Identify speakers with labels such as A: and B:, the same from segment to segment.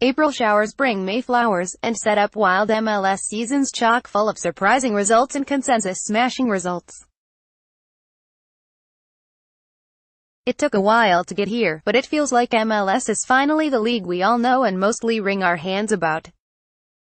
A: April showers bring May flowers, and set up wild MLS seasons chock full of surprising results and consensus-smashing results. It took a while to get here, but it feels like MLS is finally the league we all know and mostly wring our hands about.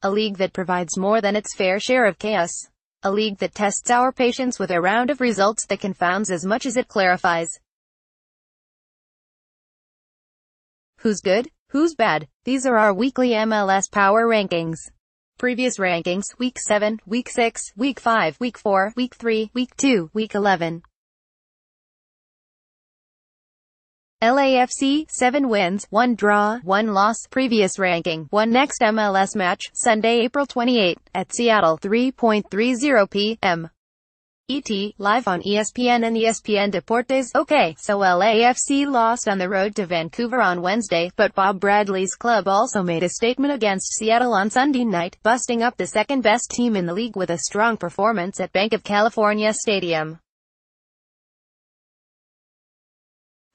A: A league that provides more than its fair share of chaos. A league that tests our patience with a round of results that confounds as much as it clarifies. Who's good? Who's bad? These are our weekly MLS power rankings. Previous rankings, Week 7, Week 6, Week 5, Week 4, Week 3, Week 2, Week 11. LAFC, 7 wins, 1 draw, 1 loss, previous ranking, 1 next MLS match, Sunday, April 28, at Seattle, 3.30 p.m. ET, live on ESPN and ESPN Deportes. Okay, so LAFC lost on the road to Vancouver on Wednesday, but Bob Bradley's club also made a statement against Seattle on Sunday night, busting up the second best team in the league with a strong performance at Bank of California Stadium.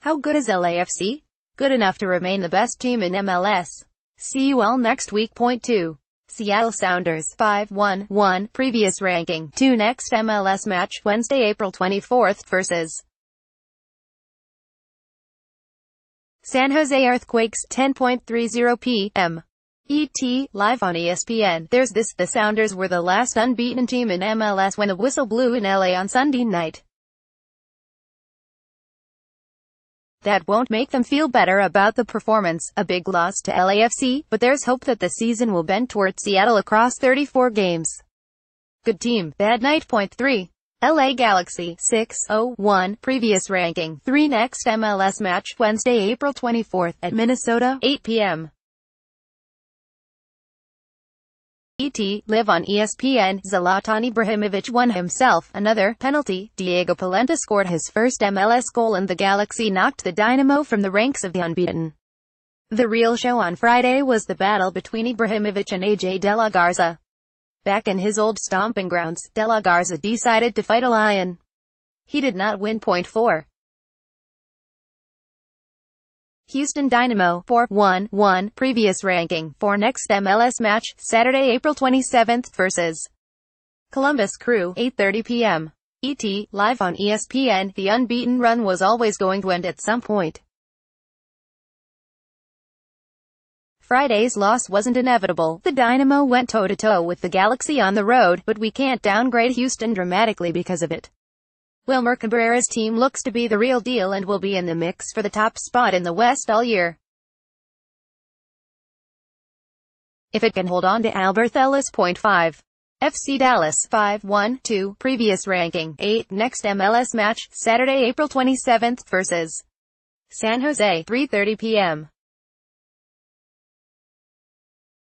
A: How good is LAFC? Good enough to remain the best team in MLS. See you all next week. Point 2. Seattle Sounders 5-1-1 previous ranking 2 next MLS match Wednesday April 24th versus San Jose Earthquakes 10.30 p.m. ET, live on ESPN. There's this, the Sounders were the last unbeaten team in MLS when a whistle blew in LA on Sunday night. That won't make them feel better about the performance, a big loss to LAFC, but there's hope that the season will bend toward Seattle across 34 games. Good team, bad night. Point 3. LA Galaxy, 6-0-1, previous ranking, 3 next MLS match, Wednesday, April 24th, at Minnesota, 8 p.m. ET, live on ESPN, Zlatan Ibrahimovic won himself another penalty. Diego Polenta scored his first MLS goal and the Galaxy knocked the Dynamo from the ranks of the unbeaten. The real show on Friday was the battle between Ibrahimovic and AJ De La Garza. Back in his old stomping grounds, De La Garza decided to fight a lion. He did not win. Point 4. Houston Dynamo 4-1-1 previous ranking for next MLS match Saturday April 27th versus Columbus Crew 8:30 p.m. ET live on ESPN the unbeaten run was always going to end at some point Friday's loss wasn't inevitable. The Dynamo went toe-to-toe -to -toe with the Galaxy on the road, but we can't downgrade Houston dramatically because of it. Wilmer Cabrera's team looks to be the real deal and will be in the mix for the top spot in the West all year. If it can hold on to Albert Elis. 5. FC Dallas 5-1-2 previous ranking 8 next MLS match Saturday April 27th versus San Jose 3:30 p.m.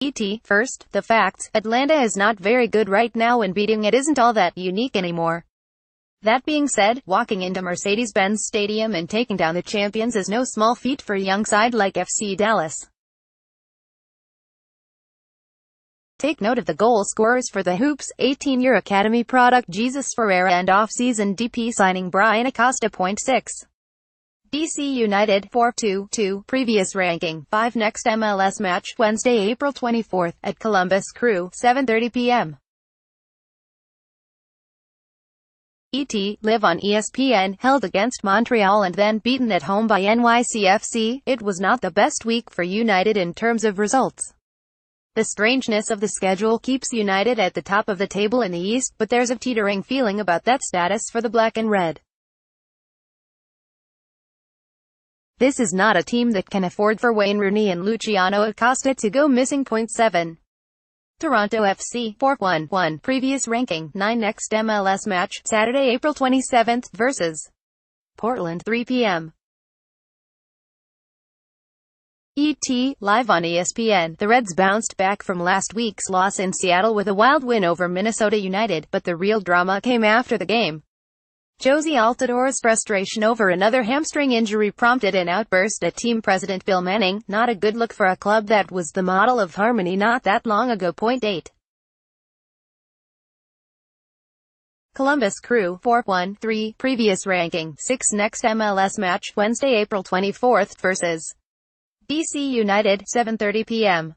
A: ET first the facts Atlanta is not very good right now and beating it isn't all that unique anymore. That being said, walking into Mercedes-Benz Stadium and taking down the champions is no small feat for a young side like FC Dallas. Take note of the goal scorers for the Hoops, 18-year Academy product Jesus Ferreira and off-season DP signing Bryan Acosta. 6. DC United 4-2-2 previous ranking 5 next MLS match Wednesday April 24th at Columbus Crew 7:30 p.m. ET, live on ESPN, held against Montreal and then beaten at home by NYCFC, it was not the best week for United in terms of results. The strangeness of the schedule keeps United at the top of the table in the East, but there's a teetering feeling about that status for the black and red. This is not a team that can afford for Wayne Rooney and Luciano Acosta to go missing. Point 7. Toronto FC 4-1-1 previous ranking 9 next MLS match Saturday April 27th versus Portland 3 p.m. ET, live on ESPN, the Reds bounced back from last week's loss in Seattle with a wild win over Minnesota United, but the real drama came after the game. Jozy Altidore's frustration over another hamstring injury prompted an outburst at team president Bill Manning, not a good look for a club that was the model of harmony not that long ago. Point 8. Columbus Crew 4-1-3 previous ranking 6 next MLS match Wednesday April 24th versus DC United 7:30 p.m.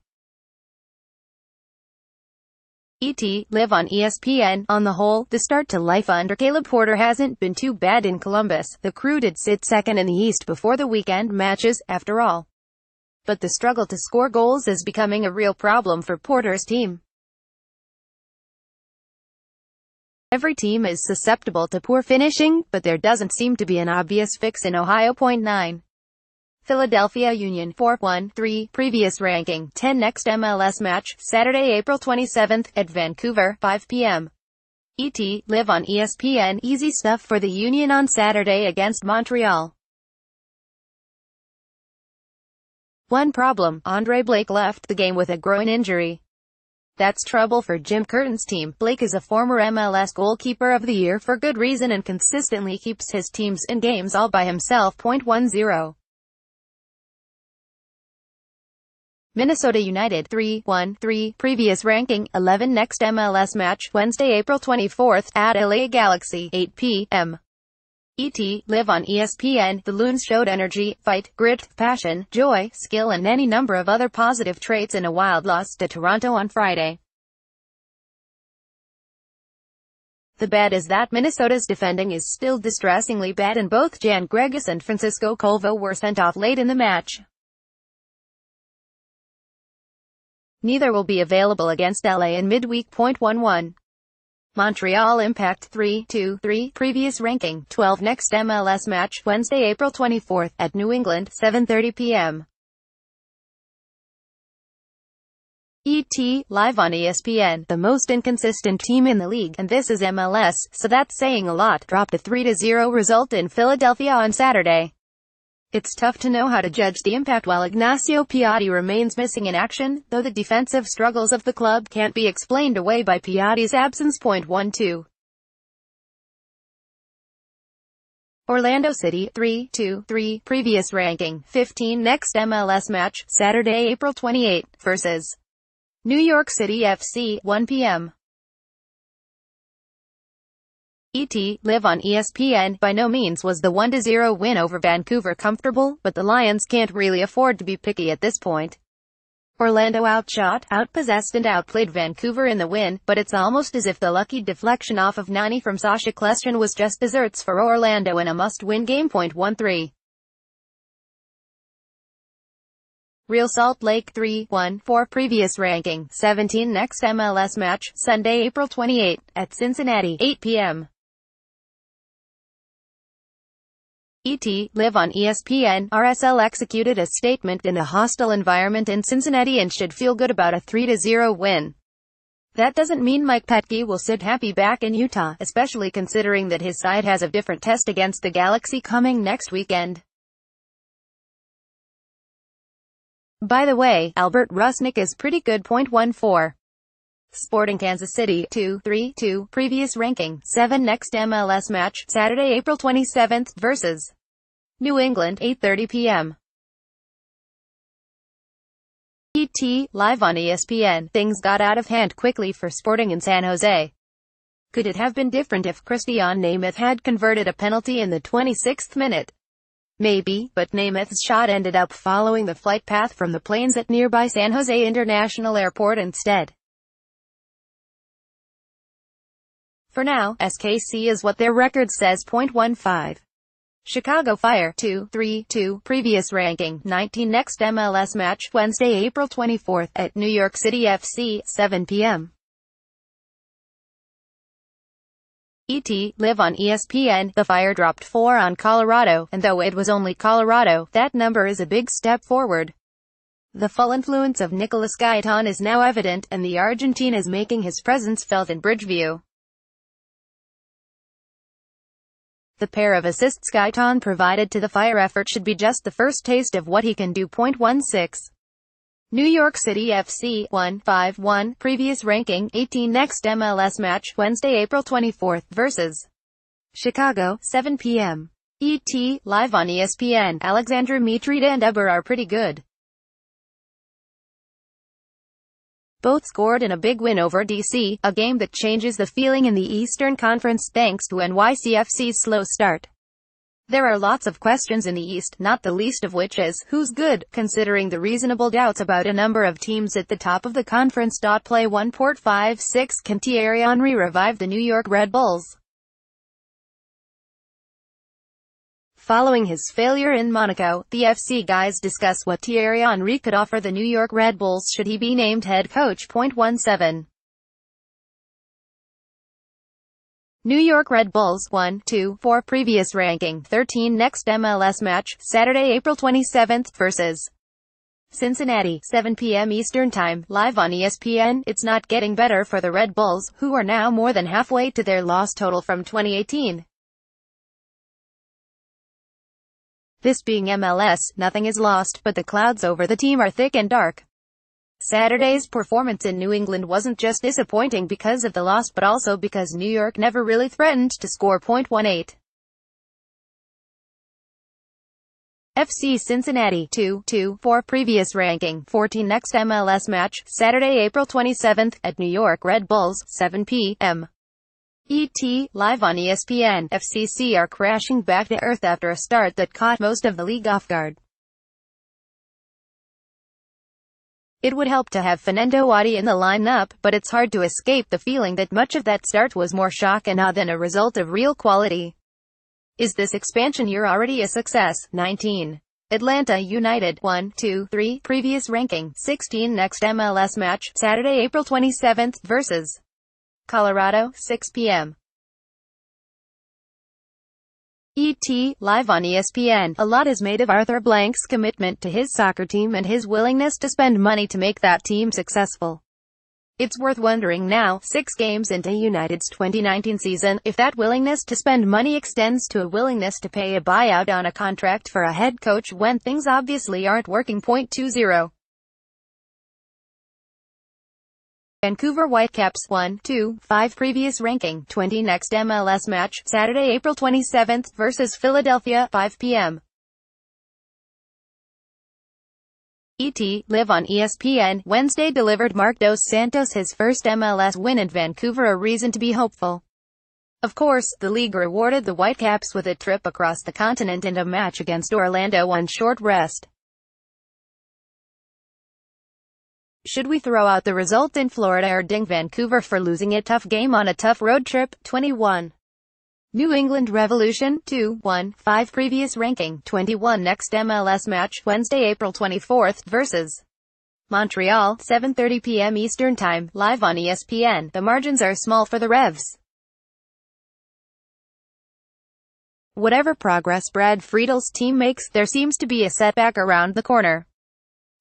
A: ET, live on ESPN. On the whole, the start to life under Caleb Porter hasn't been too bad in Columbus. The crew did sit second in the East before the weekend matches, after all. But the struggle to score goals is becoming a real problem for Porter's team. Every team is susceptible to poor finishing, but there doesn't seem to be an obvious fix in Ohio. Point 9. Philadelphia Union 4-1-3 previous ranking 10 next MLS match Saturday April 27th at Vancouver 5 p.m. ET live on ESPN easy stuff for the Union on Saturday against Montreal. One problem Andre Blake left the game with a groin injury. That's trouble for Jim Curtin's team. Blake is a former MLS goalkeeper of the year for good reason and consistently keeps his teams in games all by himself 0.10 Minnesota United 3-1-3 previous ranking 11 next MLS match Wednesday April 24th at LA Galaxy 8 p.m. ET, live on ESPN, the Loons showed energy, fight, grit, passion, joy, skill and any number of other positive traits in a wild loss to Toronto on Friday. The bad is that Minnesota's defending is still distressingly bad and both Jan Gregus and Francisco Calvo were sent off late in the match. Neither will be available against LA in midweek. Point 11. Montreal Impact 3-2-3 previous ranking 12 next MLS match Wednesday April 24th at New England 7:30 p.m. ET, live on ESPN, the most inconsistent team in the league, and this is MLS, so that's saying a lot, dropped a 3-0 result in Philadelphia on Saturday. It's tough to know how to judge the impact while Ignacio Piatti remains missing in action, though the defensive struggles of the club can't be explained away by Piatti's absence. Point 1-2. Orlando City 3-2-3 previous ranking 15 next MLS match Saturday April 28 versus New York City FC 1 p.m. ET, live on ESPN, by no means was the 1-0 win over Vancouver comfortable, but the Lions can't really afford to be picky at this point. Orlando outshot, outpossessed and outplayed Vancouver in the win, but it's almost as if the lucky deflection off of Nani from Sacha Kljestan was just desserts for Orlando in a must-win game. Point 1-3. Real Salt Lake 3-1-4 previous ranking 17 next MLS match Sunday April 28 at Cincinnati 8 p.m. ET, live on ESPN, RSL executed a statement in a hostile environment in Cincinnati and should feel good about a 3-0 win. That doesn't mean Mike Petke will sit happy back in Utah, especially considering that his side has a different test against the Galaxy coming next weekend. By the way, Albert Rusnak is pretty good. Point 14. Sporting Kansas City 2-3-2 previous ranking 7 next MLS match Saturday April 27th versus New England 8:30 p.m. ET live on ESPN things got out of hand quickly for Sporting in San Jose. Could it have been different if Krisztian Nemeth had converted a penalty in the 26th minute? Maybe, but Nemeth's shot ended up following the flight path from the planes at nearby San Jose International Airport instead. For now, SKC is what their record says. 0.15. Chicago Fire 2-3-2 previous ranking 19 next MLS match Wednesday April 24th at New York City FC 7 p.m. ET, live on ESPN, the Fire dropped 4 on Colorado, and though it was only Colorado, that number is a big step forward. The full influence of Nicolas Gaitan is now evident, and the Argentine is making his presence felt in Bridgeview. The pair of assists Gaitan provided to the fire effort should be just the first taste of what he can do. 0.16 New York City FC 1-5-1 previous ranking 18 next MLS match Wednesday April 24th versus Chicago 7 p.m. ET live on ESPN Alexandru Mitrita and Heber are pretty good. Both scored in a big win over DC, a game that changes the feeling in the Eastern Conference thanks to NYCFC's slow start. There are lots of questions in the East, not the least of which is, who's good, considering the reasonable doubts about a number of teams at the top of the conference. Play 1 Port 5 6 Can Thierry Henry revive the New York Red Bulls? Following his failure in Monaco, the FC guys discuss what Thierry Henry could offer the New York Red Bulls should he be named head coach. Point 17 New York Red Bulls. 1, 2, 4 previous ranking. 13 next MLS match. Saturday April 27th versus Cincinnati. 7 p.m. Eastern Time. Live on ESPN It's not getting better for the Red Bulls who are now more than halfway to their loss total from 2018 This being MLS, nothing is lost, but the clouds over the team are thick and dark. Saturday's performance in New England wasn't just disappointing because of the loss but also because New York never really threatened to score. 18. FC Cincinnati 2, 2, 4 previous ranking, 14 next MLS match, Saturday, April 27th, at New York Red Bulls, 7 p.m. ET, live on ESPN, FCC are crashing back to earth after a start that caught most of the league off guard. It would help to have Fanendo Adi in the lineup, but it's hard to escape the feeling that much of that start was more shock and awe than a result of real quality. Is this expansion year already a success? 19. Atlanta United 1, 2, 3, previous ranking, 16 next MLS match, Saturday, April 27th, versus Colorado, 6 p.m. ET, live on ESPN. A lot is made of Arthur Blank's commitment to his soccer team and his willingness to spend money to make that team successful. It's worth wondering now, six games into United's 2019 season, if that willingness to spend money extends to a willingness to pay a buyout on a contract for a head coach when things obviously aren't working. Point 20. Vancouver Whitecaps 1, 2, 5 previous ranking, 20 next MLS match, Saturday, April 27th versus Philadelphia, 5 p.m. ET, live on ESPN, Wednesday delivered Marc Dos Santos his first MLS win at Vancouver a reason to be hopeful. Of course, the league rewarded the Whitecaps with a trip across the continent and a match against Orlando on short rest. Should we throw out the result in Florida or ding Vancouver for losing a tough game on a tough road trip? 21. New England Revolution 2, 1, 5 previous ranking, 21 next MLS match, Wednesday, April 24th, versus Montreal, 7.30 p.m. Eastern Time, live on ESPN. The margins are small for the Revs. Whatever progress Brad Friedel's team makes, there seems to be a setback around the corner.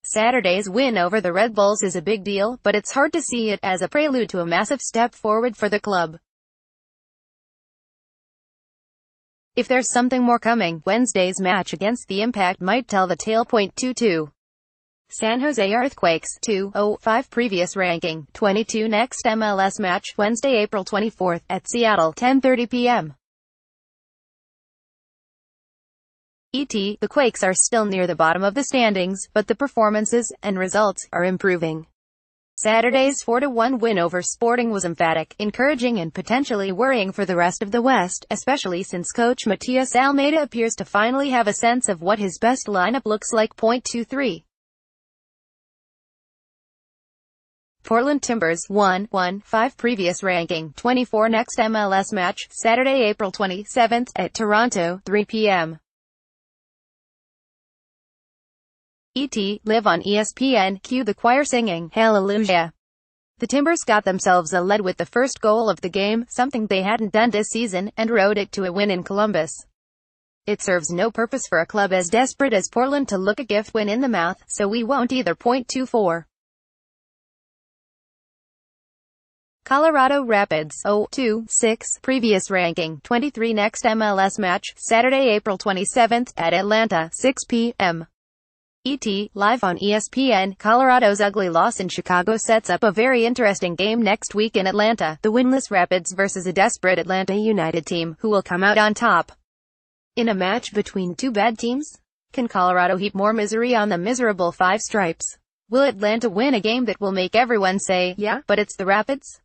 A: Saturday's win over the Red Bulls is a big deal, but it's hard to see it as a prelude to a massive step forward for the club. If there's something more coming, Wednesday's match against the Impact might tell the tale. Point 2-2. San Jose Earthquakes 2-0-5 previous ranking 22 next MLS match Wednesday April 24th at Seattle 10:30 p.m. ET, the Quakes are still near the bottom of the standings, but the performances and results are improving. Saturday's 4-1 win over Sporting was emphatic, encouraging and potentially worrying for the rest of the West, especially since coach Matias Almeyda appears to finally have a sense of what his best lineup looks like. Point 23. Portland Timbers 1 1 5 previous ranking 24 next MLS match Saturday April 27th at Toronto 3 p.m. E.T. live on ESPN, cue the choir singing, Hallelujah. The Timbers got themselves a lead with the first goal of the game, something they hadn't done this season, and rode it to a win in Columbus. It serves no purpose for a club as desperate as Portland to look a gift win in the mouth, so we won't either. Point 24. Colorado Rapids 0-2-6 previous ranking 23 next MLS match Saturday April 27th at Atlanta 6 p.m. ET, live on ESPN, Colorado's ugly loss in Chicago sets up a very interesting game next week in Atlanta, the winless Rapids versus a desperate Atlanta United team, who will come out on top. In a match between two bad teams? Can Colorado heap more misery on the miserable five stripes? Will Atlanta win a game that will make everyone say, yeah, but it's the Rapids?